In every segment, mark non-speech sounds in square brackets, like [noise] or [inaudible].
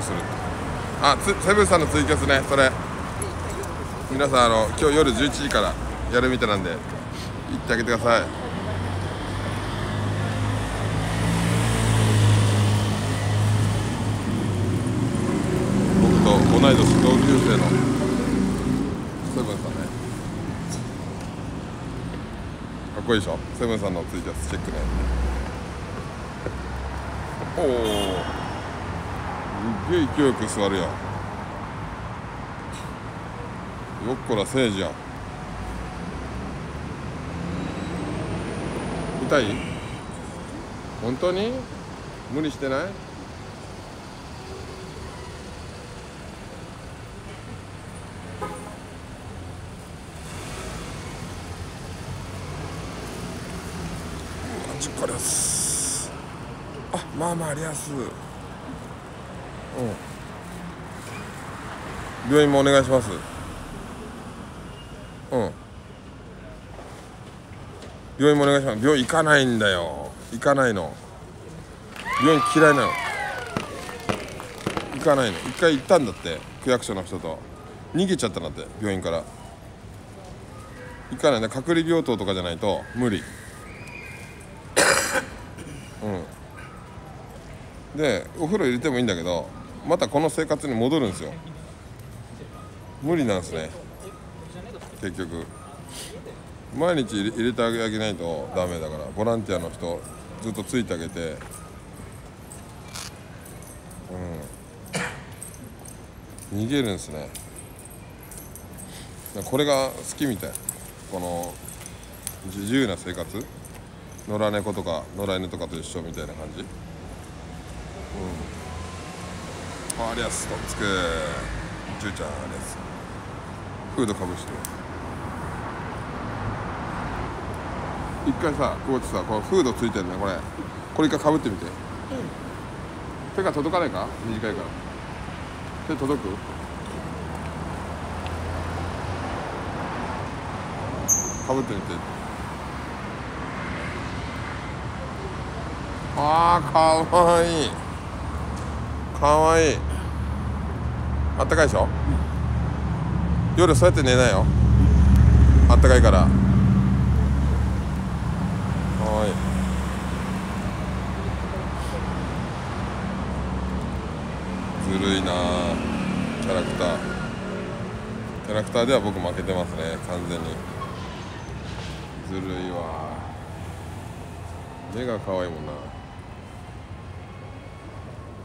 ルする。あつセブンさんのツイキャスねそれ。皆さんあの今日夜11時からやるみたいなんで行ってあげてください。僕と同い年同級生のセブンさんね。かっこいいでしょ？セブンさんのツイキャスチェックね。おおげえ勢いよく座るやん。よっこらせいじやん。痛い？本当に？無理してない？あまあまあありやす。うん。病院もお願いします。うん。病院もお願いします。病院行かないんだよ。行かないの。病院嫌いなの。行かないの。一回行ったんだって。区役所の人と。逃げちゃったんだって病院から。行かない。ね隔離病棟とかじゃないと無理。うん。でお風呂入れてもいいんだけどまたこの生活に戻るんですよ。無理なんですね。結局。毎日入れてあげないとダメだから。ボランティアの人ずっとついてあげて。うん。逃げるんですね。これが好きみたい。この自由な生活。野良猫とか野良犬とかと一緒みたいな感じ。うん。ありゃすとつく。じゅうちゃんありゃす。フードかぶして。る一回さこうやってさこのフードついてるねこれ。これ一回かぶってみて、手が届かないか？短いから。手届く？かぶってみて。あーかわいい。かわいいあったかいでしょ？う、夜そうやって寝なよ。あったかいから。かわい。ずるいなキャラクター。キャラクターでは僕負けてますね。完全に。ずるいわ目が可愛いもんな。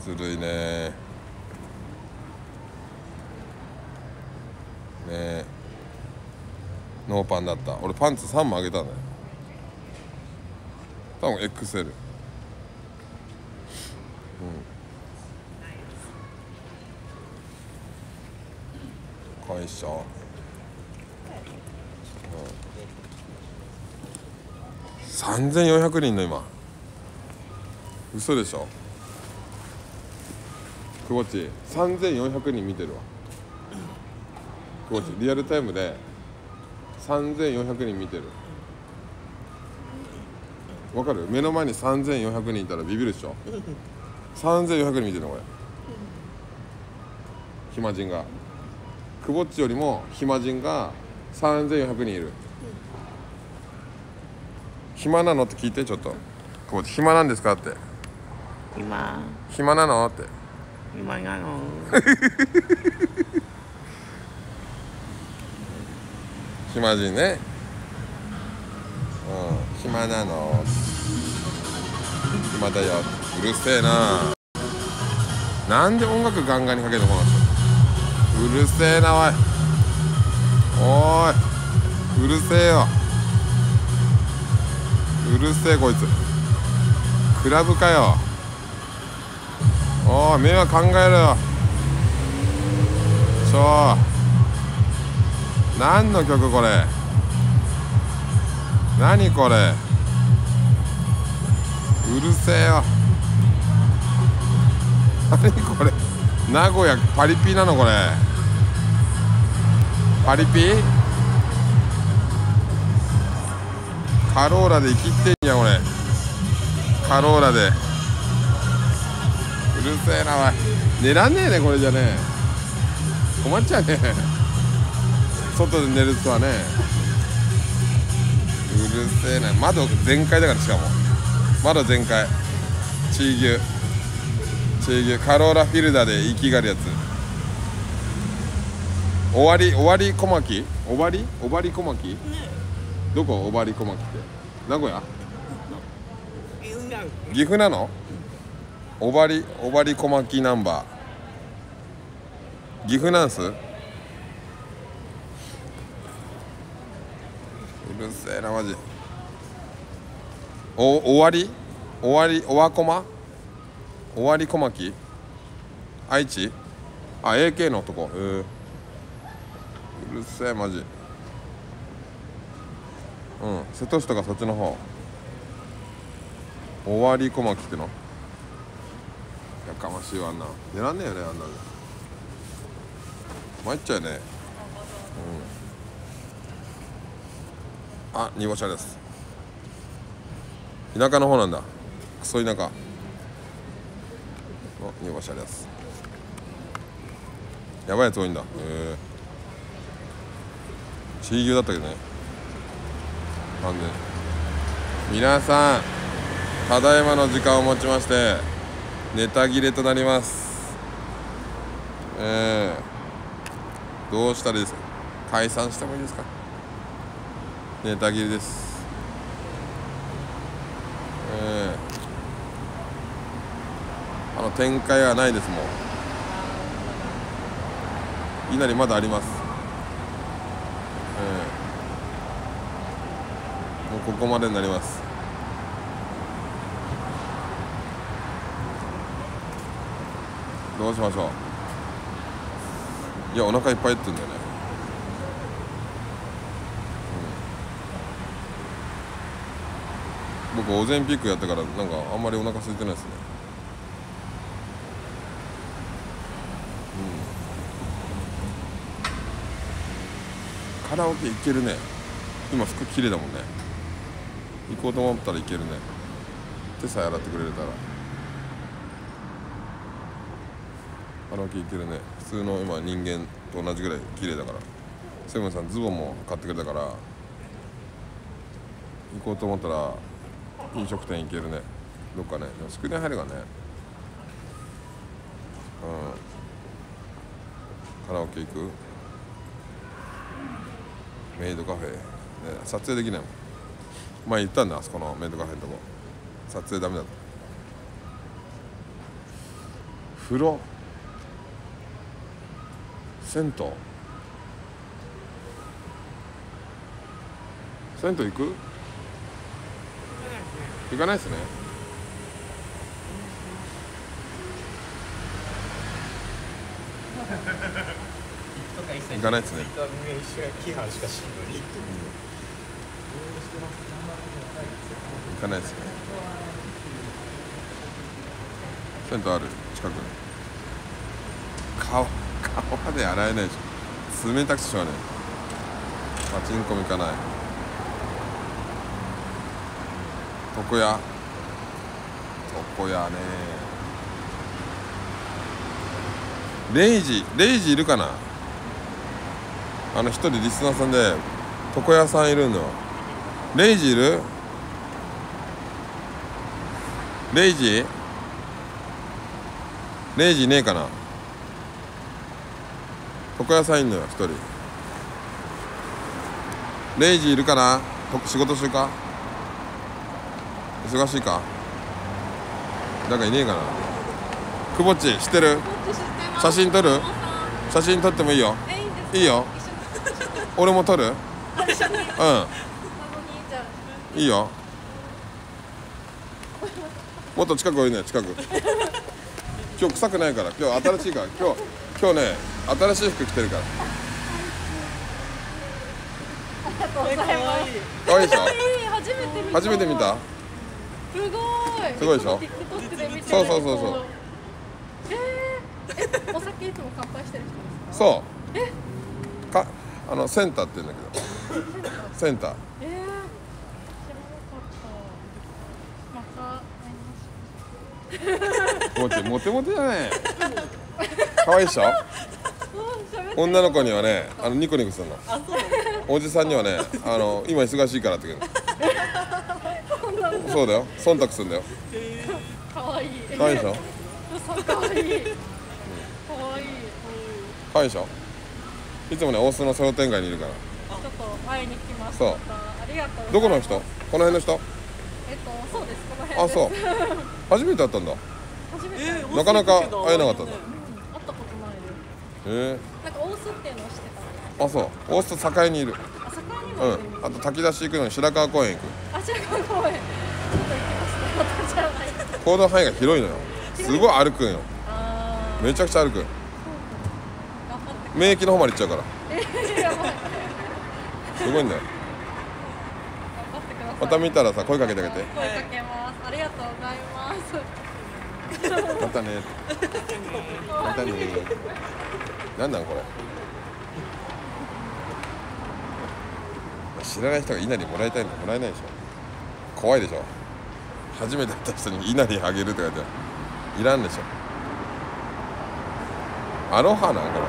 ずるいねね。ノーパンだった。俺パンツ3枚あげたんだよ。多分 XL うんかわいっしょ、うん、3400人の今。嘘でしょ。くぼっち3400人見てるわ。くぼっちリアルタイムで3400人見てる。わかる？目の前に3400人いたらビビるでしょ。3400人見てるのこれ。暇人が。くぼっちよりも暇人が3400人いる。暇なのって聞いてちょっと。くぼっち暇なんですかって。今暇なのって。今なの [laughs] 暇人ね。うん暇なの。暇だよ。うるせえな。なんで音楽ガンガンにかけてこの人。うるせえなおい。おいうるせえよ。うるせえこいつ。クラブかよ。おい迷惑考えろよ。ちょ。何の曲これ？何これ？うるせえよ。何これ？名古屋パリピなのこれ。パリピ？カローラで生きってんじゃん俺カローラで。うるせえなおい。寝らんねえねこれじゃね困っちゃうね。外で寝るとはねうるせえな。窓全開だからしかも。窓全開。チーギュチーギュカローラフィルダーで生きがるやつ。終わり終わり小牧？終わり？終わり小牧？どこ？終わり小牧って。名古屋？岐阜なの？おばりおばり小牧ナンバー。岐阜なんす？るせえなマジ。お終わり？終わり？おわこま終わり小牧愛知？あ AK の男。へえ。うるせえマジ。うん瀬戸市とかそっちの方。終わり小牧っての？やかましいわあんな。寝らんねえよねあんなの。参っちゃうね。うん。あ二号車です。田舎の方なんだ。クソ田舎。お二号車です。やばいやつ多いんだ。へえチー牛だったけどね。完全皆さんただいまの時間をもちましてネタ切れとなります。ええどうしたらいいですか？解散してもいいですか？ネタ切れです。ええあの展開はないですもういなりまだあります。ええもうここまでになります。どうしましょう。いやお腹いっぱいって言うんだよね、うん、僕オゼンピックやってからなんかあんまりお腹空いてないですね。うん。カラオケ行けるね。今服綺麗だもんね。行こうと思ったらいけるね。手さえ洗ってくれたら。カラオケ行けるね。普通の今人間と同じぐらい綺麗だから。セブンさんズボンも買ってくれたから。行こうと思ったら飲食店行けるね。どっかね。でも少ない入るがね。うん。カラオケ行く？メイドカフェ、ね、撮影できないもん。前言ったんだあそこのメイドカフェのとこ。撮影ダメだと風呂。銭湯。銭湯行く？行かないっすね。行かない。っすね。行かないっすね。銭湯ある近くに。川 [laughs] 川で洗えないでしょ冷たくてしょうがない。パチンコも行かない床屋床屋ねレイジレイジいるかなあの一人リスナーさんで床屋さんいるの。レイジいるレイジレイジねえかな？床屋さんいんのよ一人。レイジいるかな仕事中か？忙しいか？なんかいねえかな？くぼっち知ってる？写真撮る？写真撮ってもいいよ。えいいよ。俺も撮る？うん。いいよ。もっと近くおいで近く。今日臭くないから。今日新しいから。今日今日ね新しい服着てるから。ありがとうございます。可愛いでしょ？初めて見た？すごい。すごいでしょ？TikTok で見てそうそうそうそう。えー、えお酒いつも乾杯してる人ですか？そう。かあのセンターって言うんだけど。センター。えー、知らなかった。また会いましょうもちモテモテじゃない [laughs] 可愛いでしょ？女の子にはねあのニコニコするの。おじさんにはねあの今忙しいからって言うのそうだよ。忖度するんだよ。可愛い可愛い。でしょい可愛い可愛いでしょいつもね大須の商店街にいるから。ちょっと会いに来ました。そう。ありがとうどこの人？この辺の人？えっとそうです。この辺あです。そう。[laughs] 初めて会ったんだ。へ初めて、えーなかなか会えなかったんだ。会ったことないです。えなんか大須っていうのを知ってた。あそう。大須と境にいる。あそこにうもいるんですん。あと滝出し行くのに白川公園行く。あじゃあ公園ちょっと行きました私じゃない行動範囲が広いのよ。すごい歩くんよ。あめちゃくちゃ歩くー頑張って免疫の方まで行っちゃうから。すごいんだよ。また見たらさ声かけてあげて。声かけます。ありがとうございます。またね。またね。なんなんこれ。知らない人が稲荷もらいたいのもらえないでしょ。怖いでしょ初めて会った人に稲荷あげるって書いてある。いらんでしょ。アロハなんこれ。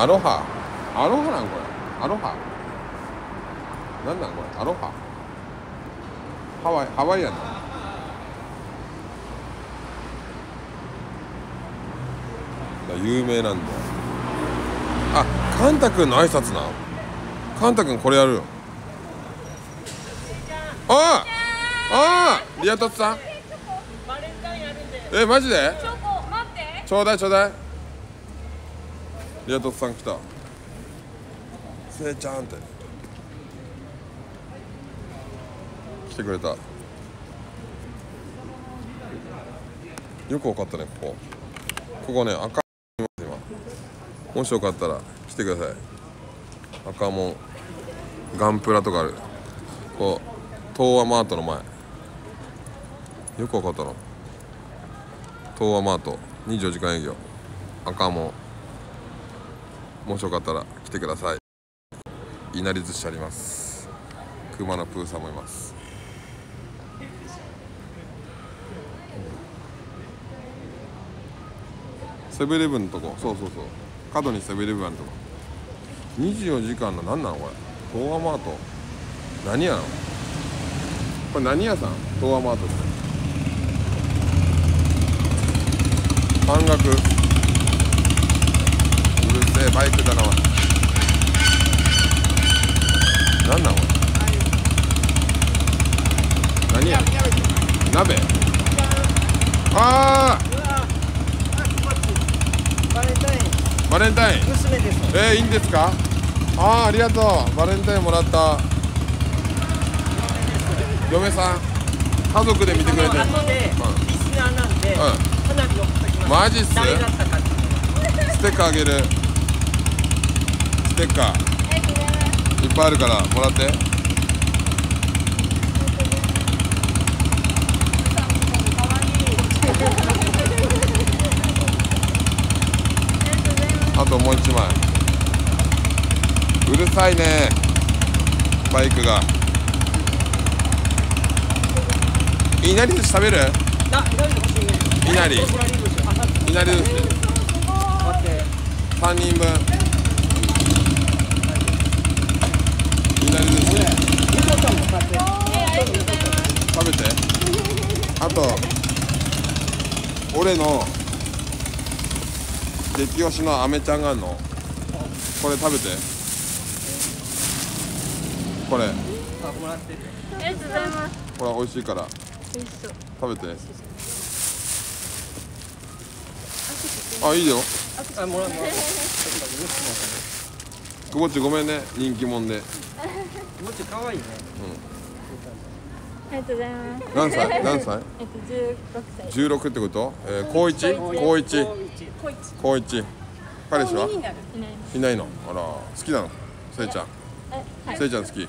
アロハ。アロハなんこれ。アロハ。なんなんこれ。アロハ。ハワイハワイアンだ有名なんだよ。あカンタ君の挨拶な。カンタ君これやるよ。ああああリアトツさん.えマジで？ちょうだいちょうだい。リアトツさん来た。せいちゃんって。来てくれた。よくわかったねここ。ここね赤今。もしよかったら来てください。赤門。ガンプラとかある。こう東和マートの前よくわかったな。東和マート。24時間営業。赤門。もしよかったら来てください。いなり寿司あります。熊野プーさんもいます。セブンイレブンのとこ。そうそうそう。角にセブンイレブンあるとこ。24時間の何なのこれ？東和マート。何屋なの？これ何屋さん？東和マートって。半額。うるせえバイクだな何なんこれ何や。鍋。ああバレンタイン。バレンタイン娘です。えー、いいんですか？ああありがとう。バレンタインもらった。嫁さん。家族で見てくれてる後でリスナーなんで、ん。花火を送ってきますマジっす？ステッカーあげる。ステッカー。いっぱいあるからもらって。あともう一枚。うるさいねバイクが。いなり寿司食べる？いなり怒られるでしょあだっていなり寿司待って3人分いなり寿司みこちゃんも買って食べてあと俺の激推しのアメちゃんがあるのこれ食べてこれあ、りがとうございますこれ美味しいから美味しそう食べてあいいよ。あ、もらうもらう。くぼっちごめんね。人気者で。もっち可愛いね。ありがとうございます何歳？何歳？えっと十六歳。16ってこと、えー、高一？高一。高一。彼氏は？いいない。いないの？あら好きなの？せいちゃん。えはい。せいちゃん好き？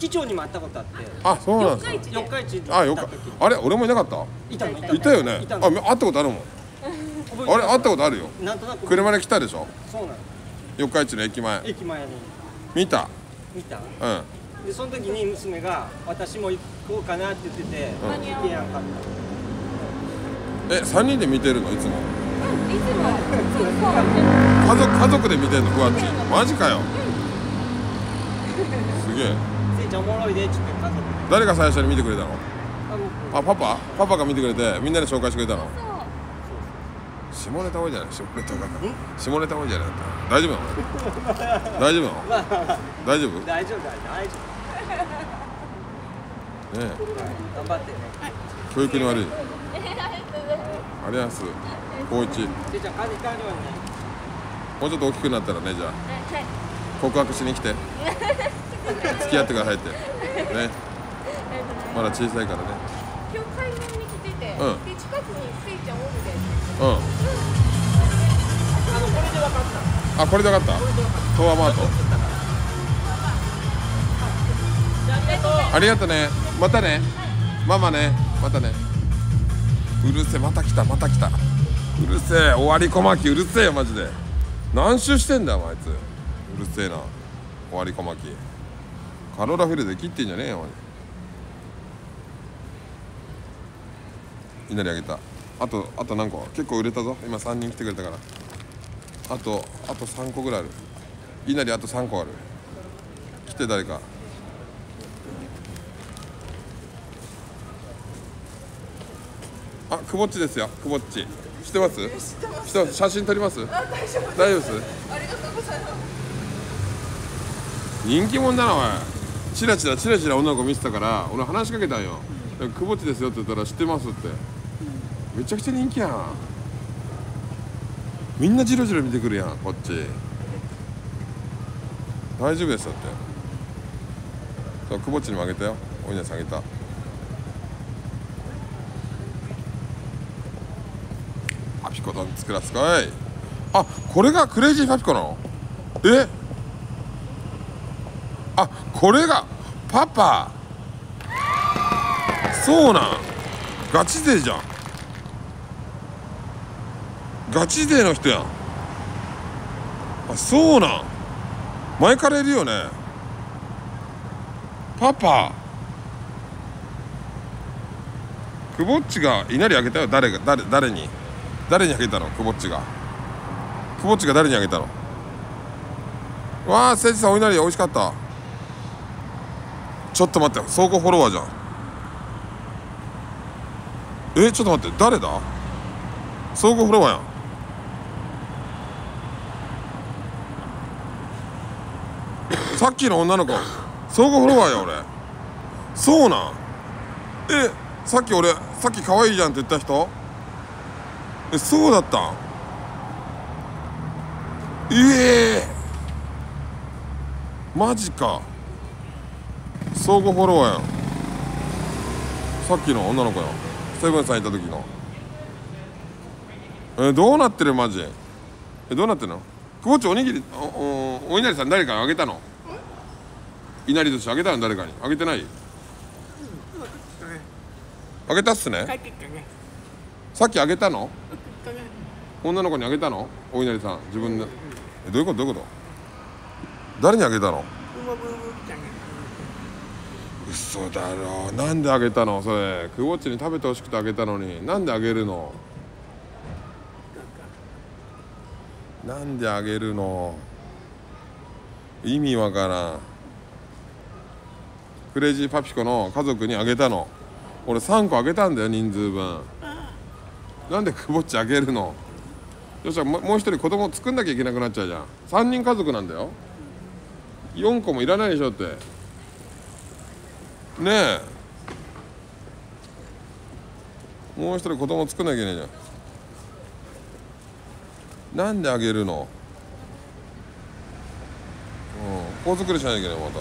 機長にも会ったことあってあそうなんですか。四日市であよかあれ？俺もいなかった？いたよね。いたの。あ会ったことあるもんあれ会ったことあるよ。なんとなく。車で来たでしょ？そうなの四日市の駅前。駅前に見た？見た？うん。でその時に娘が私も行こうかなって言ってて、うん。行けやんかっえ三人で見てるの？いつも。ういつも。そうそう。家族家族で見てんの？ふわっち。マジかよ。すげえ。せいちゃんおもろいでっつって家族。で誰が最初に見てくれたの？あパパ？パパが見てくれてみんなで紹介してくれたの？そう下ネタ多いじゃない？下ネタが。下ネタ多いじゃない？大丈夫なの？[laughs] 大丈夫なの？大丈夫？ね大丈夫だ大丈え。夫頑張ってね。教育に悪い？ありがとうございます高一もうちょっと大きくなったらねじゃあ。はい告白しに来て。[laughs] 付き合ってくださいって。ね。まだ小さいからね今日買い物に来てて、うん。で近くにせいちゃんおるでうん。あのこれで分かった。あこれで分かった？トアマート。ありがとう。ね。またね。ママね。またね。うるせえ。また来た。また来た。うるせえ。終わり小牧。うるせえよマジで。何周してんだよあいつ。うるせえな。終わり小牧。カローラフィルで切ってんじゃねえよマジ稲荷あげた。あとあと何個？結構売れたぞ。今3人来てくれたから。あとあと3個ぐらいある。稲荷あと3個ある。来て誰か。あくぼっちですよ。くぼっち。知ってます？知ってます。写真撮ります？大丈夫です。ありがとうございます。人気者だなおい。チラチラチラチラ女の子見てたから俺話しかけたんよ。でくぼっちですよって言ったら知ってますってめちゃくちゃ人気やん。みんなジロジロ見てくるやんこっち。大丈夫ですだって。そうくぼっちにもあげたよ。お稲荷さんあげた。パピコ丼作らすかい。あこれがクレイジーパピコなの？え？あこれがパパ。そうなん。ガチ勢じゃん。ガチ勢の人やん。あそうなん。前からいるよね。パパ。くぼっちが稲荷あげたよ。誰が誰誰に？誰にあげたの？くぼっちが。くぼっちが誰にあげたの？わあ誠治さんお稲荷美味しかった。ちょっと待って相互フォロワーじゃん。えちょっと待って誰だ？相互フォロワーやん。さっきの女の子相互フォロワーや俺。そうなん？えさっき俺さっき可愛いじゃんって言った人？えそうだったん？ええマジか。相互フォロワーやん。さっきの女の子よセブンさんいた時の。えどうなってるマジ？えどうなってるの？久保ちおにぎりおおお稲荷さん誰かにあげたの？稲荷寿司あげたの誰かに。あげてない？あげたっすね。さっきあげたの？女の子にあげたの？お稲荷さん。自分でえどういうこと？どういうこと？誰にあげたの？嘘だろ。なんであげたの？それ。くぼっちに食べてほしくてあげたのに。なんであげるの？なんであげるの？意味わからんクレイジーパピコの家族にあげたの。俺3個あげたんだよ人数分。なんでくぼっちあげるの？よっしゃもう一人子供作んなきゃいけなくなっちゃうじゃん。3人家族なんだよ。4個もいらないでしょって。ねえ。もう一人子供作んなきゃいけないじゃん。なんであげるの？うん子作りしなきゃいけないまた。